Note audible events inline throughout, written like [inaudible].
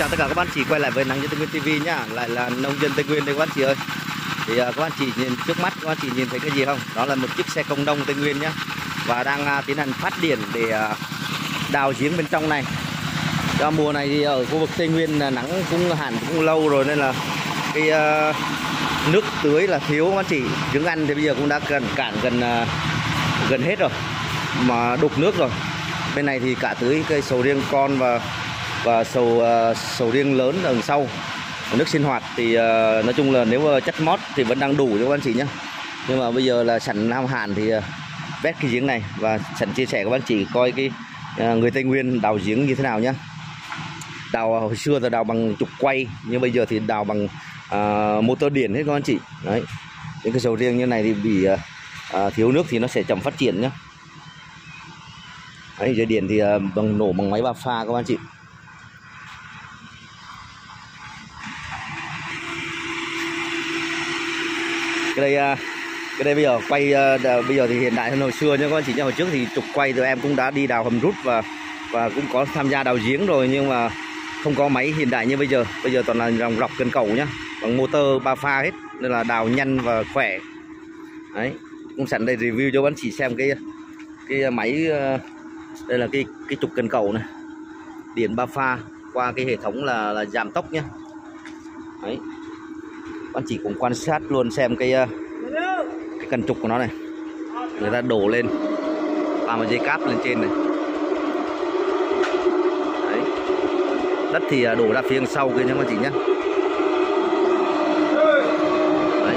chào tất cả các bạn chị quay lại với nắng dân Tây Nguyên TV nhá. Lại là nông dân Tây Nguyên đây các bạn chị ơi. Thì uh, các bạn chị nhìn trước mắt các bạn chị nhìn thấy cái gì không? Đó là một chiếc xe công nông Tây Nguyên nhá. Và đang uh, tiến hành phát điện để uh, đào giếng bên trong này. Do mùa này thì ở khu vực Tây Nguyên là nắng cũng hẳn cũng lâu rồi nên là cái uh, nước tưới là thiếu các bạn chị. Trứng ăn thì bây giờ cũng đã gần cạn gần uh, gần hết rồi mà đục nước rồi. Bên này thì cả tưới cây sầu riêng con và và sầu uh, sầu riêng lớn ở đằng sau. Nước sinh hoạt thì uh, nói chung là nếu mà chất mót thì vẫn đang đủ cho các anh chị nhé nhưng mà bây giờ là sẵn nam hàn thì uh, vét cái giếng này và sẵn chia sẻ các anh chị coi cái uh, người tây nguyên đào giếng như thế nào nhá. Đào hồi xưa là đào bằng trục quay nhưng bây giờ thì đào bằng uh, motor điện hết các anh chị đấy. Những cái sầu riêng như này thì bị uh, uh, thiếu nước thì nó sẽ chậm phát triển nhá. Đấy dây điện thì uh, bằng nổ bằng máy ba pha các anh chị cái đây à, cái đây bây giờ quay à, bây giờ thì hiện đại hơn hồi xưa nhé các anh chị hồi trước thì trục quay rồi em cũng đã đi đào hầm rút và và cũng có tham gia đào giếng rồi, nhưng mà không có máy hiện đại như bây giờ. Bây giờ toàn là dòng rọc cần cầu nhá, bằng motor ba pha hết, nên là đào nhanh và khỏe. Đấy, cũng sẵn đây review cho các anh chị xem cái cái máy à, đây là cái cái trục cần cầu này. Điện ba pha qua cái hệ thống là là giảm tốc nhá. Đấy anh chị cũng quan sát luôn xem cái ờ, cái cần trục của nó này. Người ta đổ lên, làm một dây cáp lên trên này. Đấy. Đất thì ờ, đổ ra phía sau kia nhé các chị nhé. Đấy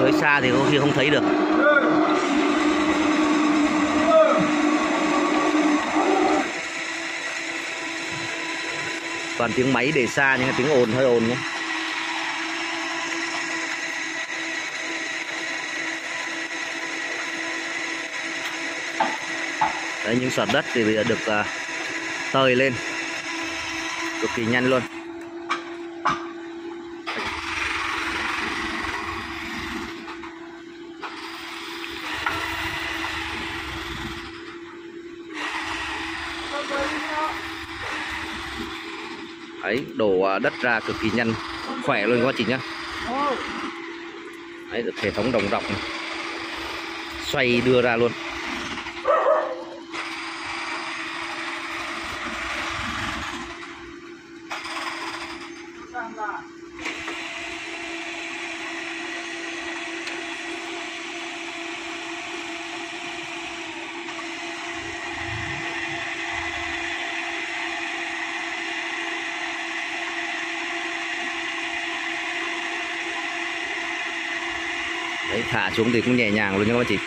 dưới xa thì có khi không thấy được. Toàn tiếng máy để xa nhưng tiếng ồn hơi ồn nhé. Đấy, những sọt đất thì bây giờ được uh, tơi lên. Cực kỳ nhanh luôn. Ấy đổ à, đất ra cực kỳ nhanh. Khỏe luôn các chị nhá. Đấy được hệ thống đồng rộng. Này. xoay đưa ra luôn Đấy, thả xuống thì cũng nhẹ nhàng luôn nha các bác chị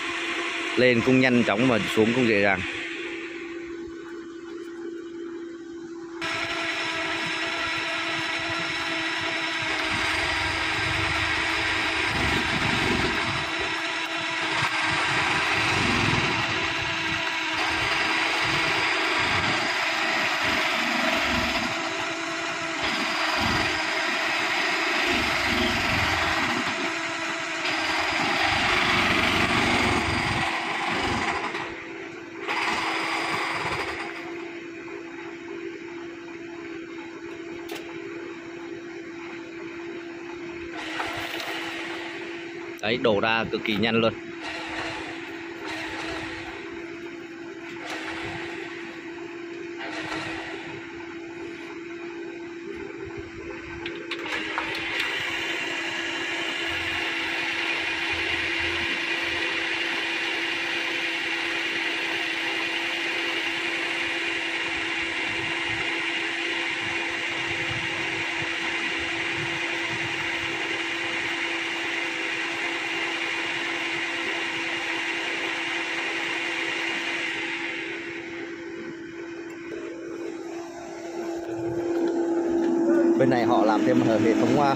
lên cũng nhanh chóng mà xuống cũng dễ dàng đấy đổ ra cực kỳ nhanh luôn. Bên này họ làm thêm hệ thống à,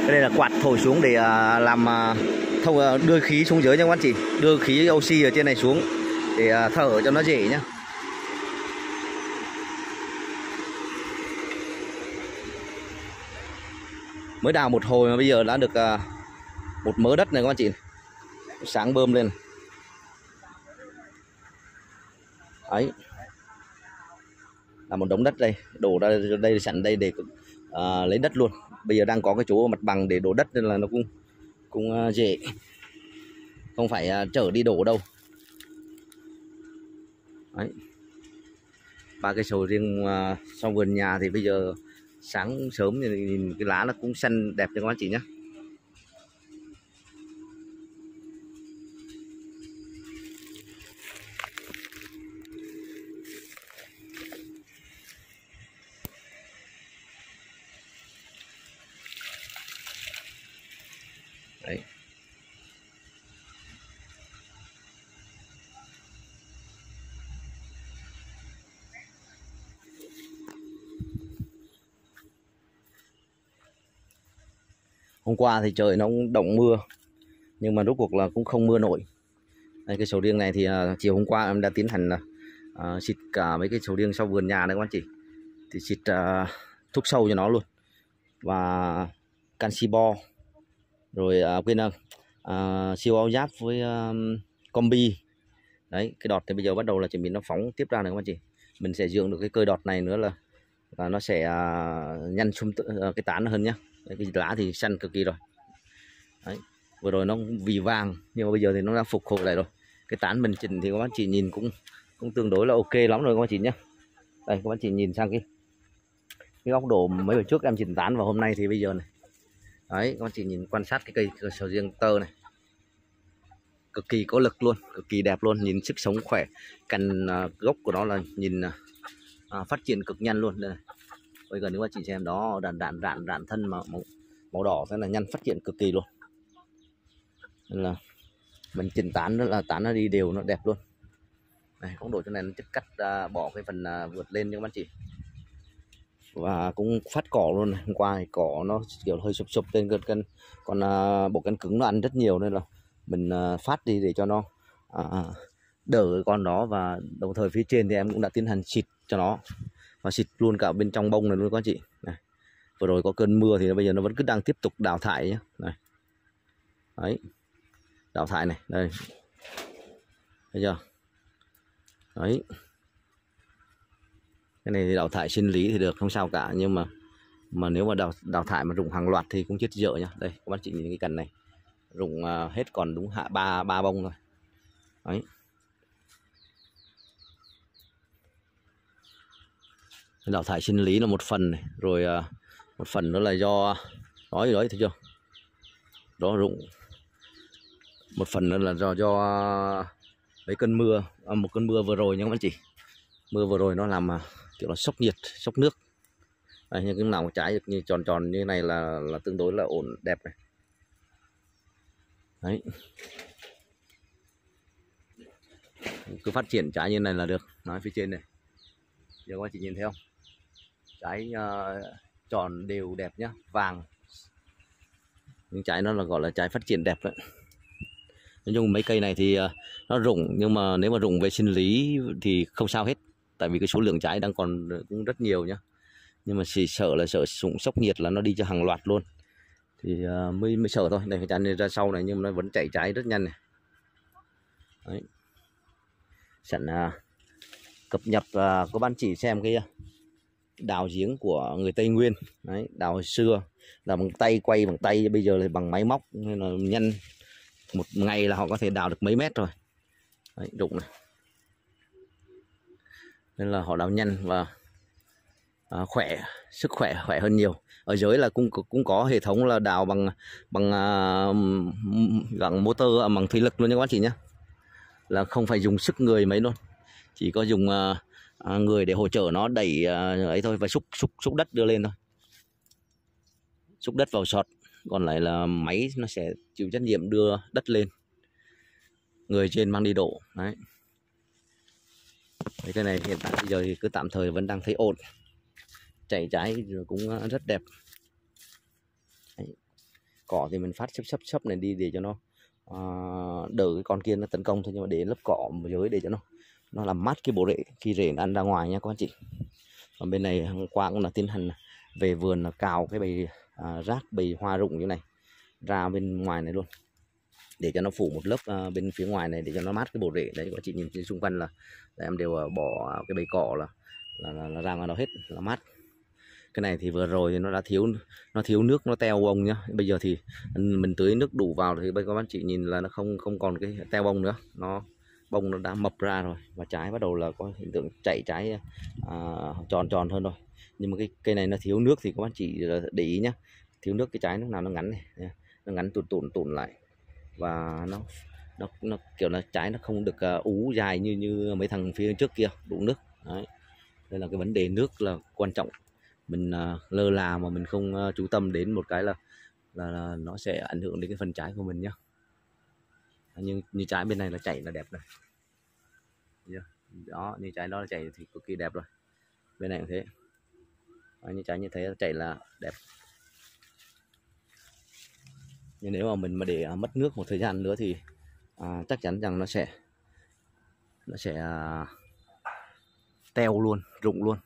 cái đây là quạt thổi xuống để à, làm à, thông đưa khí xuống dưới nha các anh chị. Đưa khí oxy ở trên này xuống để thở cho nó dễ nhá. Mới đào một hồi mà bây giờ đã được một mớ đất này các anh chị. Sáng bơm lên. Ấy là một đống đất đây, đổ ra đây sẵn đây để à, lấy đất luôn. Bây giờ đang có cái chỗ mặt bằng để đổ đất nên là nó cũng cũng à, dễ. Không phải à, chở đi đổ đâu. Đấy. ba cái sầu riêng à, sau vườn nhà thì bây giờ sáng sớm thì nhìn cái lá nó cũng xanh đẹp cho các anh chị nhé hôm qua thì trời nó cũng động mưa nhưng mà rốt cuộc là cũng không mưa nổi. Đây, cái sầu riêng này thì uh, chiều hôm qua em đã tiến hành uh, xịt cả mấy cái sầu riêng sau vườn nhà đấy các anh chị. Thì xịt uh, thuốc sâu cho nó luôn và canxi bo rồi uh, quên uh, siêu áo giáp với um, combi. Đấy cái đọt thì bây giờ bắt đầu là chuẩn bị nó phóng tiếp ra này các anh chị. Mình sẽ dưỡng được cái cây đọt này nữa là, là nó sẽ uh, nhanh sum uh, cái tán hơn nhá đấy, cái lá thì xanh cực kỳ rồi. Đấy. vừa rồi nó vì vàng nhưng mà bây giờ thì nó đã phục hồi lại rồi. Cái tán mình chỉnh thì các anh chị nhìn cũng cũng tương đối là ok lắm rồi các anh chị nhé đây các anh chị nhìn sang cái cái góc độ mấy hồi trước em chỉnh tán và hôm nay thì bây giờ này. Đấy các anh chị nhìn quan sát cái cây sầu riêng tơ này. Cực kỳ có lực luôn cực kỳ đẹp luôn nhìn sức sống khỏe. Cành uh, gốc của nó là nhìn uh, phát triển cực nhanh luôn đây này bây giờ nếu mà chị xem đó đạn đạn đạn đạn thân mà màu, màu đỏ thế là nhanh phát triển cực kỳ luôn. Nên là mình chỉnh tán rất là tán nó đi đều nó đẹp luôn. Này cũng đổi cho này nó chất cắt uh, bỏ cái phần uh, vượt lên cho các anh chị. Và cũng phát cỏ luôn này. hôm qua thì cỏ nó kiểu hơi sụp sụp lên cân cân còn à, bộ cân cứng nó ăn rất nhiều nên là mình à, phát đi để cho nó à, à đỡ con đó và đồng thời phía trên thì em cũng đã tiến hành xịt cho nó và xịt luôn cả bên trong bông này luôn các chị. Này, vừa rồi có cơn mưa thì bây giờ nó vẫn cứ đang tiếp tục đào thải nhé này. Đấy. Đào thải này, đây. Thấy chưa? Đấy. Cái này thì đào thải sinh lý thì được, không sao cả. Nhưng mà mà nếu mà đào đào thải mà rụng hàng loạt thì cũng chết dở nhá. Đây, các bác chị nhìn cái cành này. Rụng à, hết còn đúng hạ ba ba bông thôi. Đấy. Đào thải sinh lý là một phần này. Rồi à, một phần đó là do nói rồi đấy thấy chưa? Đó rụng. Một phần nữa là do do à, mấy cơn mưa. À, một cơn mưa vừa rồi nha các anh chị. Mưa vừa rồi nó làm à, kiểu là sốc nhiệt sốc nước. Đây, nhưng cái nào trái được như tròn tròn như này là là tương đối là ổn đẹp này. Đấy. Cứ phát triển trái như này là được. Nói phía trên này. Giờ các anh chị nhìn thấy không? Trái uh, ờ, tròn đều đẹp nhá vàng. Những trái nó là gọi là trái phát triển đẹp đấy. Nói chung mấy cây này thì uh, nó rụng nhưng mà nếu mà rụng về sinh lý thì không sao hết. Tại vì cái số lượng trái đang còn cũng rất nhiều nhá. Nhưng mà chỉ sợ là sợ sụng sốc nhiệt là nó đi cho hàng loạt luôn. Thì uh, mới mới sợ thôi. Đây phải này ra sau này nhưng mà nó vẫn chạy trái rất nhanh này. Đấy. sẵn uh, cập nhật à, uh, có ban chỉ xem cái đào giếng của người Tây Nguyên. Đấy, đào hồi xưa là bằng tay quay bằng tay bây giờ là bằng máy móc nên là nhanh. Một ngày là họ có thể đào được mấy mét rồi. Đấy, đụng này. Nên là họ đào nhanh và à, khỏe sức khỏe khỏe hơn nhiều. Ở dưới là cũng cũng có hệ thống là đào bằng bằng à, gặng motor à, bằng thủy lực luôn nha các anh chị nhé là không phải dùng sức người mấy luôn chỉ có dùng à, À, người để hỗ trợ nó đẩy à, ấy thôi và xúc xúc xúc đất đưa lên thôi. Xúc đất vào sọt còn lại là máy nó sẽ chịu trách nhiệm đưa đất lên. Người trên mang đi đổ đấy. Đấy, cái này hiện tại bây giờ thì cứ tạm thời vẫn đang thấy ổn. Chảy trái cũng rất đẹp. Đấy. cỏ thì mình phát sấp sấp sấp này đi để cho nó uh, đỡ cái con kia nó tấn công thôi nhưng mà để lớp cỏ dưới để cho nó nó làm mát cái bộ rễ khi rễ ăn ra ngoài nha các anh chị. Còn bên này hôm qua cũng là tiến hành về vườn là cào cái bầy à, rác bầy hoa rụng như này ra bên ngoài này luôn. Để cho nó phủ một lớp à, bên phía ngoài này để cho nó mát cái bộ rễ. Đấy các chị nhìn xung quanh là, em đều à, bỏ cái bầy cỏ là là, là, là ra ngoài nó hết là mát. Cái này thì vừa rồi thì nó đã thiếu nó thiếu nước nó teo bông nhá. Bây giờ thì mình tưới nước đủ vào thì bây giờ các bạn chị nhìn là nó không không còn cái teo bông nữa. Nó bông nó đã mập ra rồi và trái bắt đầu là có hiện tượng chảy trái à, tròn tròn hơn rồi. Nhưng mà cái cây này nó thiếu nước thì các bạn chị để ý nhá. Thiếu nước cái trái lúc nào nó ngắn này nó ngắn tụt tụt tụt lại. Và nó nó nó kiểu là trái nó không được uh, ú dài như như mấy thằng phía trước kia đủ nước. Đấy. Đây là cái vấn đề nước là quan trọng. Mình uh, lơ là mà mình không uh, chú tâm đến một cái là, là là nó sẽ ảnh hưởng đến cái phần trái của mình nhá. À, nhưng như trái bên này là chảy là đẹp rồi. Đó như trái đó là chảy thì cực kỳ đẹp rồi. Bên này cũng thế. Đó, như trái như thế chảy là đẹp. Nhưng nếu mà mình mà để à, mất nước một thời gian nữa thì à, chắc chắn rằng nó sẽ nó sẽ à, teo luôn rụng luôn.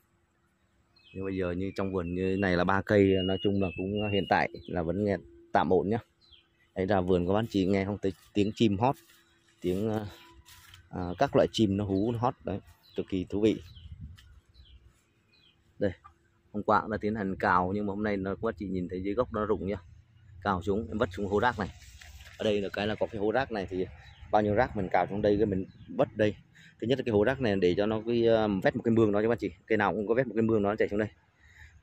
Nhưng bây giờ như trong vườn như này là ba cây nói chung là cũng à, hiện tại là vẫn nghe tạm ổn nhá đấy là vườn của bác chị nghe không thấy tiếng chim hót tiếng ờ, à, các loại chim nó hú nó hót đấy cực kỳ thú vị. Đây hôm qua cũng đã tiến hành cào nhưng mà hôm nay nó quá chị nhìn thấy dưới gốc nó rụng nhá. Cào xuống em vất xuống hố rác này. Ở đây là cái là có cái hố rác này thì bao nhiêu rác mình cào xuống đây cái mình vất đây. Thứ nhất là cái hố rác này để cho nó cái ờ, vét một cái mương nó cho các chị. Cây nào cũng có vét một cái mương nó chảy xuống đây.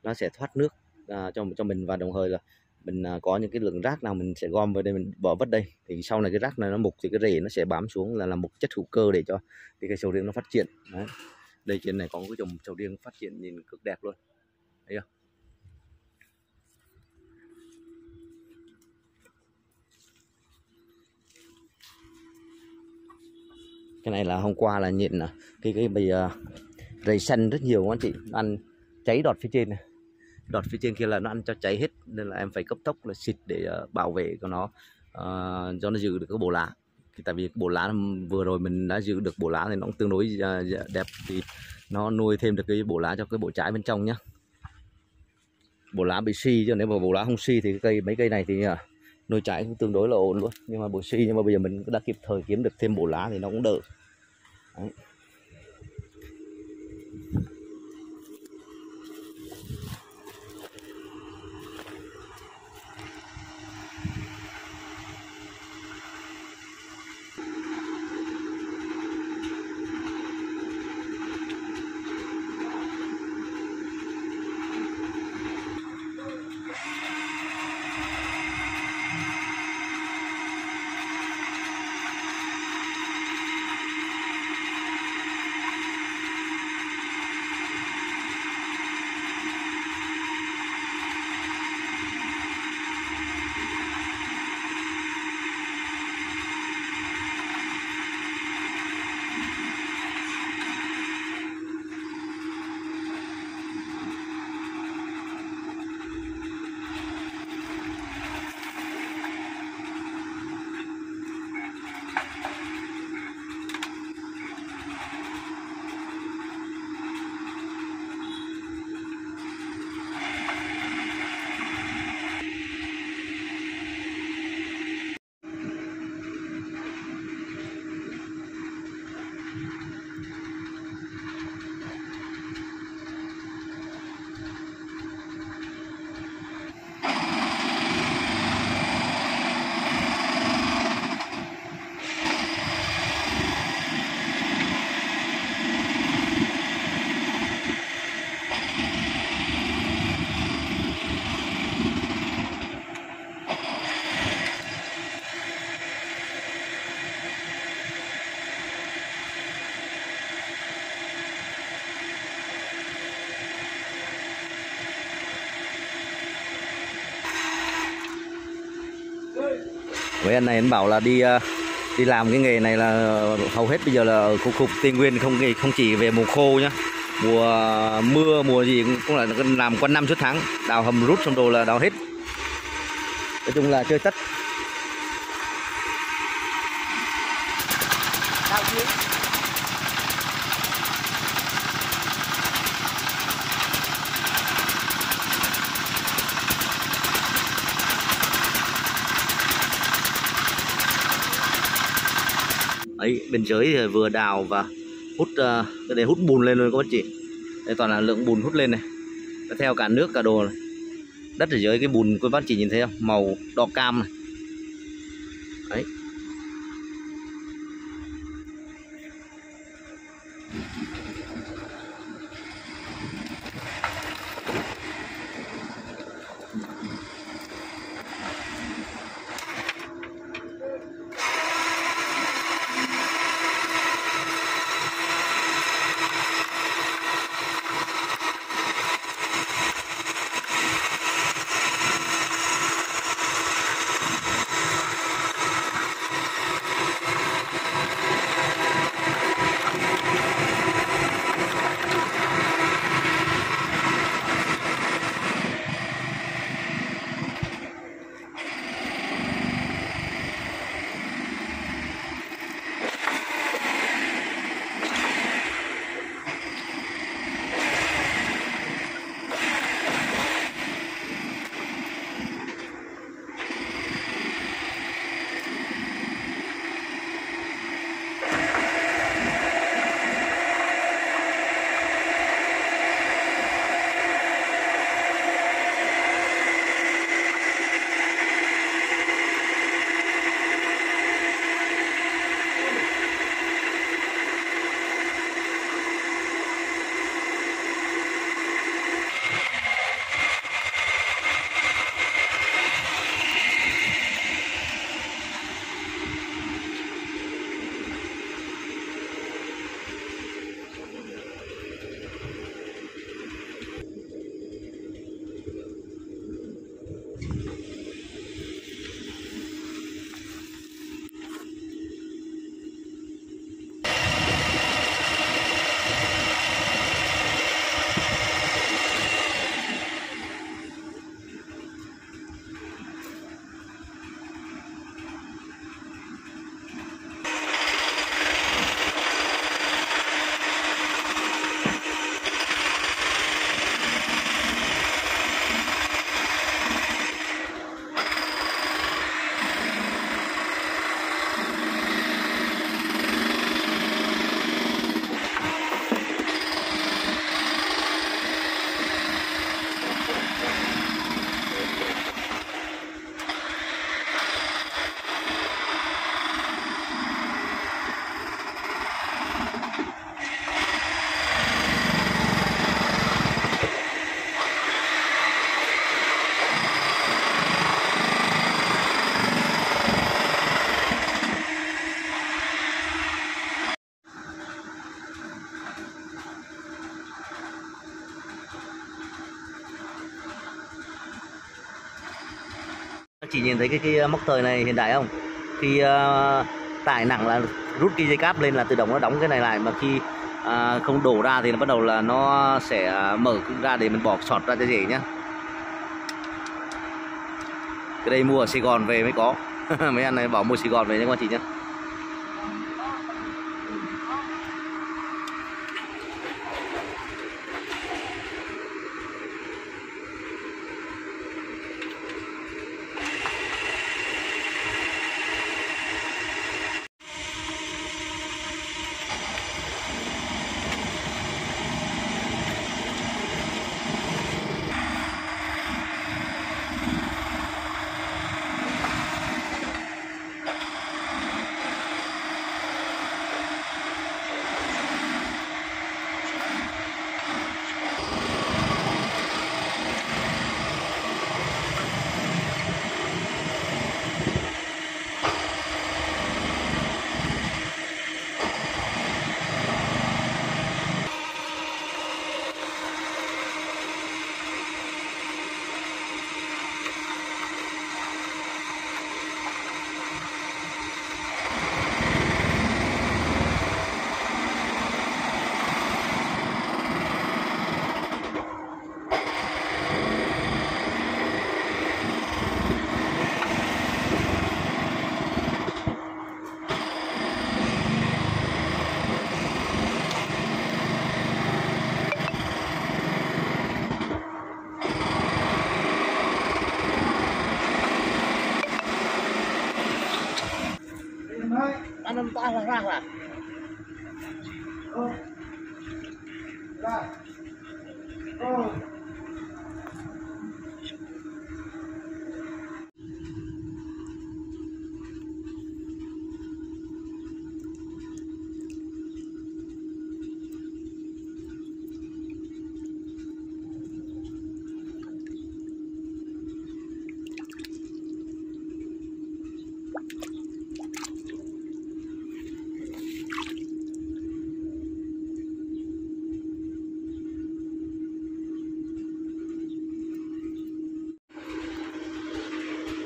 Nó sẽ thoát nước uh, cho cho mình và đồng thời là mình à, có những cái lượng rác nào mình sẽ gom vào đây mình bỏ vứt đây. Thì sau này cái rác này nó mục thì cái rễ nó sẽ bám xuống là là một chất hữu cơ để cho cái cây sầu riêng nó phát triển. Đấy. đây trên này có cái trồng sầu riêng phát triển nhìn cực đẹp luôn. Thấy không? Cái này là hôm qua là nhịn à, cái cái, bây giờ à, rầy xanh rất nhiều anh chị. Ăn cháy đọt phía trên này đọt phía trên kia là nó ăn cho cháy hết nên là em phải cấp tốc là xịt để uh, bảo vệ cho nó uh, cho nó giữ được cái bộ lá. Thì tại vì bộ lá vừa rồi mình đã giữ được bộ lá thì nó cũng tương đối ờ, dạ, đẹp. Thì nó nuôi thêm được cái bộ lá cho cái bộ trái bên trong nhá. Bộ lá bị suy cho nếu mà bộ lá không suy thì cái cây mấy cây này thì nuôi trái cũng tương đối là ổn luôn. Nhưng mà bộ suy nhưng mà bây giờ mình đã kịp thời kiếm được thêm bộ lá thì nó cũng đỡ. Đấy. Mấy anh này anh bảo là đi ờ, đi làm cái nghề này là hầu hết bây giờ là ở khu vực tây nguyên, không không chỉ về mùa khô nhá. Mùa ờ, mưa, mùa gì cũng là làm quanh năm suốt tháng, đào hầm rút xong rồi là đào hết. Nói chung là chơi tất. Ấy bên dưới thì vừa đào và hút ờ, cái này hút bùn lên luôn các bác chị. Đây, toàn là lượng bùn hút lên này. Và theo cả nước, cả đồ này. Đất ở dưới cái bùn, các bác chị nhìn thấy không? Màu đỏ cam này. Nhìn thấy cái cái ờ, móc thời này hiện đại không? Khi uh, tải nặng là rút cái dây cáp lên là tự động nó đóng cái này lại mà khi uh, không đổ ra thì nó bắt đầu là nó sẽ mở ra để mình bỏ sọt ra cho dễ nhá. Cái đây mua ở Sài Gòn về mới có. [laughs] Mấy anh này bảo mua Sài Gòn về nha các chị nhé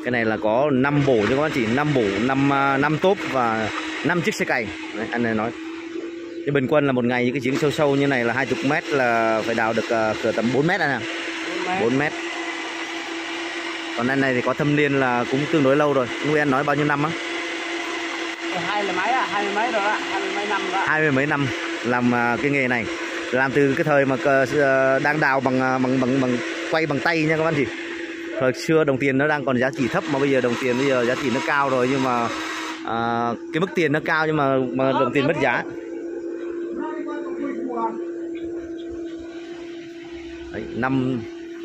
cái này là có 5 bổ cho các bạn chị 5 bổ 5 5 tốp và 5 chiếc xe cày. Đấy, anh này nói. Nhưng bình quân là một ngày những cái giếng sâu sâu như này là 20 mét là phải đào được uh, cỡ tầm 4 mét anh nè 4 mét. Còn anh này thì có thâm niên là cũng tương đối lâu rồi. Nguyên anh nói bao nhiêu năm á? Hai mươi mấy à hai mươi mấy rồi á hai mươi mấy năm rồi hai mươi mấy năm làm uh, cái nghề này. Làm từ cái thời mà uh, đang đào bằng bằng bằng bằng quay bằng tay nha các bạn chị thời xưa đồng tiền nó đang còn giá trị thấp mà bây giờ đồng tiền bây giờ giá trị nó cao rồi nhưng mà à, cái mức tiền nó cao nhưng mà mà đồng tiền mất giá. Đấy, năm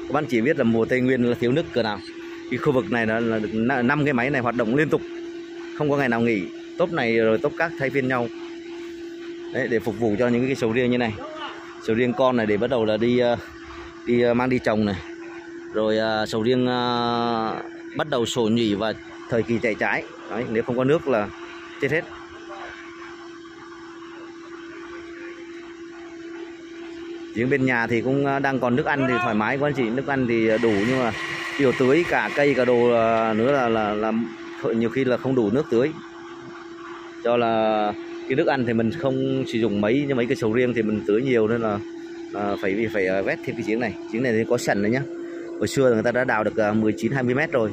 các bạn chỉ biết là mùa tây nguyên là thiếu nước cỡ nào. Cái khu vực này là, là năm cái máy này hoạt động liên tục không có ngày nào nghỉ. Tốp này rồi tốp các thay phiên nhau. Đấy, để phục vụ cho những cái sầu riêng như này. Sầu riêng con này để bắt đầu là đi đi mang đi trồng này rồi à, sầu riêng à, bắt đầu sổ nhỉ và thời kỳ chạy trái. Đấy, nếu không có nước là chết hết. Giếng bên nhà thì cũng à, đang còn nước ăn thì thoải mái quá chị. Nước ăn thì à, đủ nhưng mà điều tưới cả cây cả đồ à, nữa là là, là nhiều khi là không đủ nước tưới. Cho là cái nước ăn thì mình không sử dụng mấy nhưng mấy cái sầu riêng thì mình tưới nhiều nên là, là phải vì phải vét thêm cái giếng này. Giếng này thì có sẵn rồi nhá hồi xưa người ta đã đào được à, 19 20 mét rồi.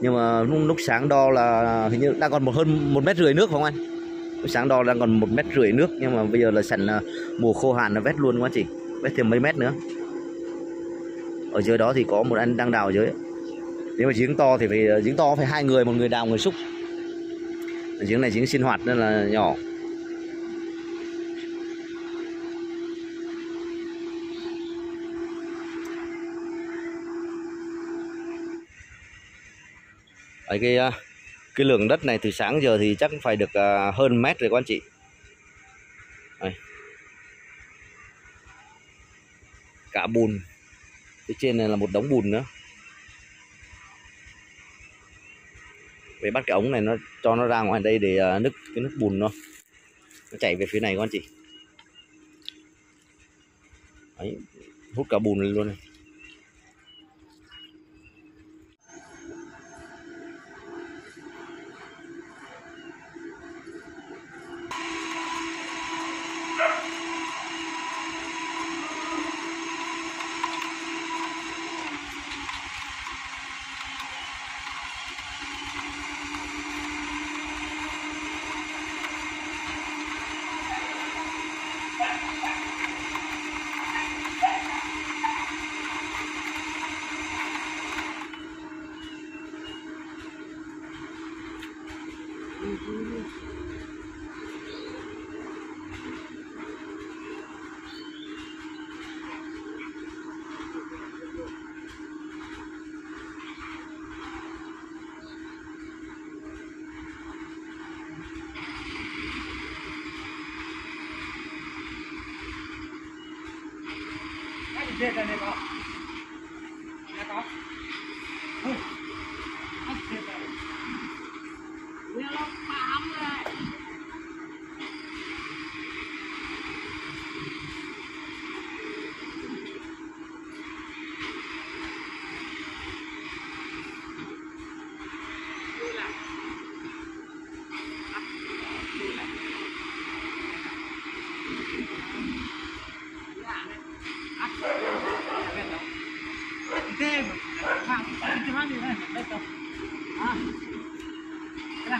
Nhưng mà lúc, lúc sáng đo là hình như đang còn một hơn một mét rưỡi nước không anh? Lúc sáng đo đang còn một mét rưỡi nước nhưng mà bây giờ là sẵn là mùa khô hạn nó vét luôn quá chị. Vét thêm mấy mét nữa. Ở dưới đó thì có một anh đang đào ở dưới. Nếu mà giếng to thì phải giếng to phải hai người một người đào một người xúc. Giếng này giếng sinh hoạt nên là nhỏ. Đấy, cái à, cái lượng đất này từ sáng giờ thì chắc phải được à, hơn mét rồi các anh chị. Đây. cả bùn. Phía trên này là một đống bùn nữa. Về bắt cái ống này nó cho nó ra ngoài đây để à, nứt cái nước bùn nó. Nó chảy về phía này các anh chị. Đấy, hút cả bùn lên luôn này.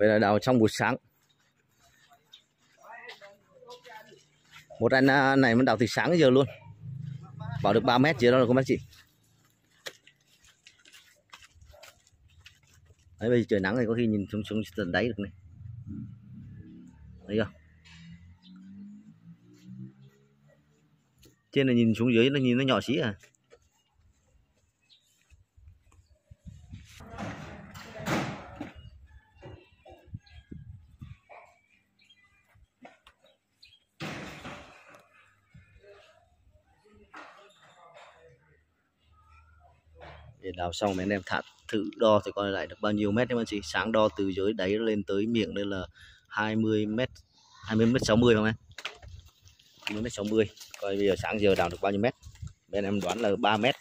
vậy là đào trong buổi sáng. Một anh à, này mới đào từ sáng giờ luôn. Bảo được 3 mét dưới đó là có bác chị? Đấy, bây giờ trời nắng thì có khi nhìn xuống xuống tận đáy được này. Thấy không trên này nhìn xuống dưới nó nhìn nó nhỏ xí à. Để đào xong mấy anh em thả thử đo thì coi lại được bao nhiêu mét em anh chị. Sáng đo từ dưới đáy lên tới miệng đây là 20 mét 20 mét 60 không em? 20 mét 60 coi bây giờ sáng giờ đào được bao nhiêu mét? Bên em đoán là 3 mét.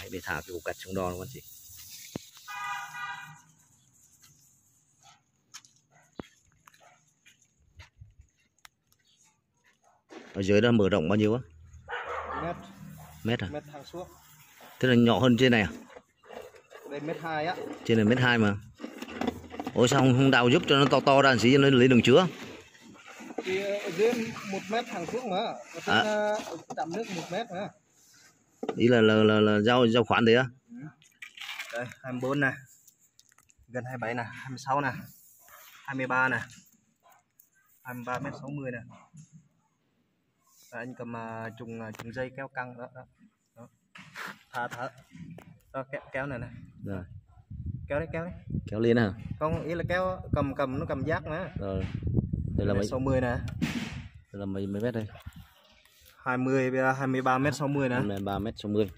Đấy, để thả cái cục gạch xuống đo luôn anh chị. Ở dưới đó mở rộng bao nhiêu á? Mét mét à? Mét thang xuống thế là nhỏ hơn trên này à? Đây mét hai á. Trên này mét hai mà. Ủa sao không, không đào giúp cho nó to to ra một xí cho nó lấy đường chứa? Thì ở dưới một mét thang xuống mà. À. à. chạm nước một mét mà. Ý là là là, là giao giao khoản đấy á? Đây 24 nè gần 27 nè 26 nè 23 nè 23 mét 60 nè Rồi anh cầm à, trùng à, trùng dây kéo căng đó, đó. đó. thả thả. Đó, kéo, kéo này nè. Rồi. Kéo đấy kéo đấy kéo lên à không ý là kéo cầm cầm nó cầm giác mà. Rồi. Đây là mấy 60 nè. đây là mấy mấy mét đây? 20 bây giờ 23 mét 60 nè. Hôm nay ba mét sáu mươi.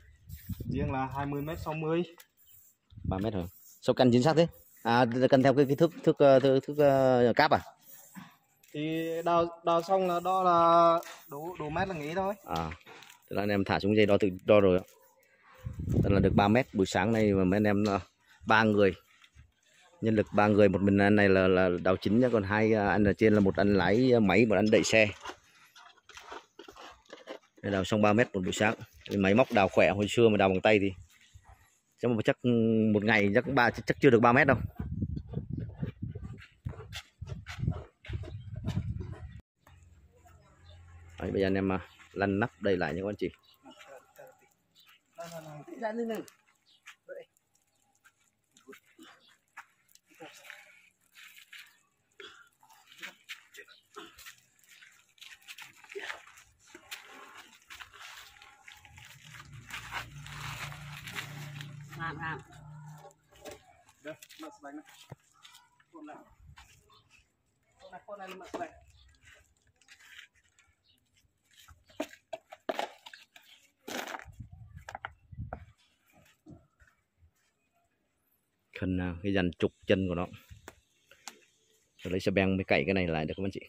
Riêng là 20 mét 60 ba mét rồi sao căn chính xác thế? À căn theo cái cái thước thước thước, thước uh, cáp à thì đào đào xong là đo là đủ đủ mét là nghỉ thôi. À tức là anh em thả xuống dây đo tự, đo rồi ạ. Tức là được 3 mét buổi sáng nay mà mấy anh em ờ, ba người. Nhân lực ba người, một mình anh này là là đào chính nhá. Còn hai à, anh ở trên là một anh lái máy, một anh đẩy xe. Đào xong 3 mét một buổi sáng. Cái máy móc đào khỏe, hồi xưa mà đào bằng tay thì chắc chắc một ngày chắc ba, chắc chưa được 3 mét đâu. Đấy, bây giờ anh em à, lăn nắp đây lại nha các anh chị. Ngàn ngàn Đây, mở bánh này. Con này Con này, con này là mở bánh khăn à, cái dàn trục chân của nó. Rồi lấy xe beng mới cậy cái này lại được các anh chị?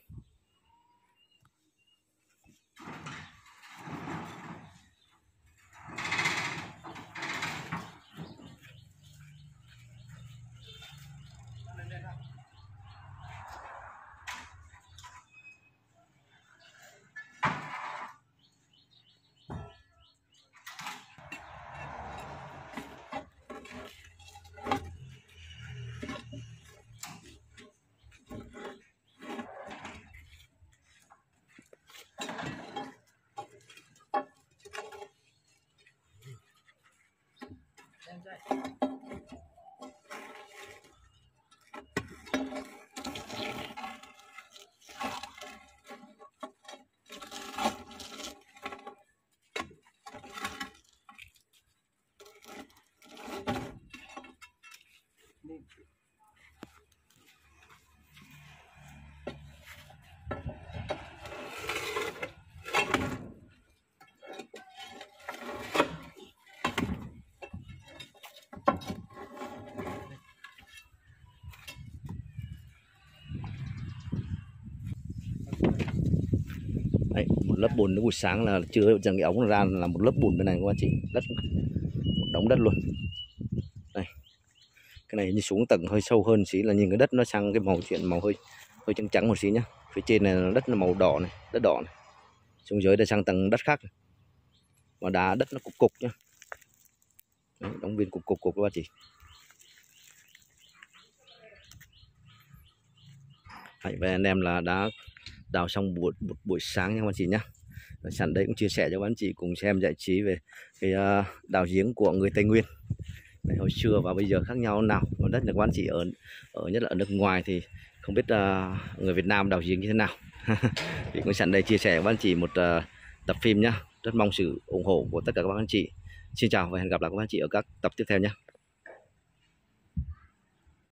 Đấy, một lớp bùn nó buổi sáng là chưa dần cái ống nó ra là một lớp bùn bên này các anh chị? Đất một đống đất luôn. Đây. Cái này đi xuống tầng hơi sâu hơn xí là nhìn cái đất nó sang cái màu chuyện màu hơi hơi trắng trắng một xí nhá. Phía trên này là đất là màu đỏ này đất đỏ này. Xuống dưới là sang tầng đất khác này. mà đá đất nó cục cục nhá. Đấy, đóng viên cục cục cục các anh chị. Hãy về anh em là đã đào xong buổi buổi sáng nha các anh chị nhá sẵn đây cũng chia sẻ cho các anh chị cùng xem giải trí về cái ờ, đào giếng của người Tây Nguyên. Đấy, hồi xưa và bây giờ khác nhau nào? Còn đất là các anh chị ở ở nhất là ở nước ngoài thì không biết uh, người Việt Nam đào giếng như thế nào. [laughs] Thì cũng sẵn đây chia sẻ với các anh chị một uh, tập phim nhá. Rất mong sự ủng hộ của tất cả các anh chị. Xin chào và hẹn gặp lại các anh chị ở các tập tiếp theo nhé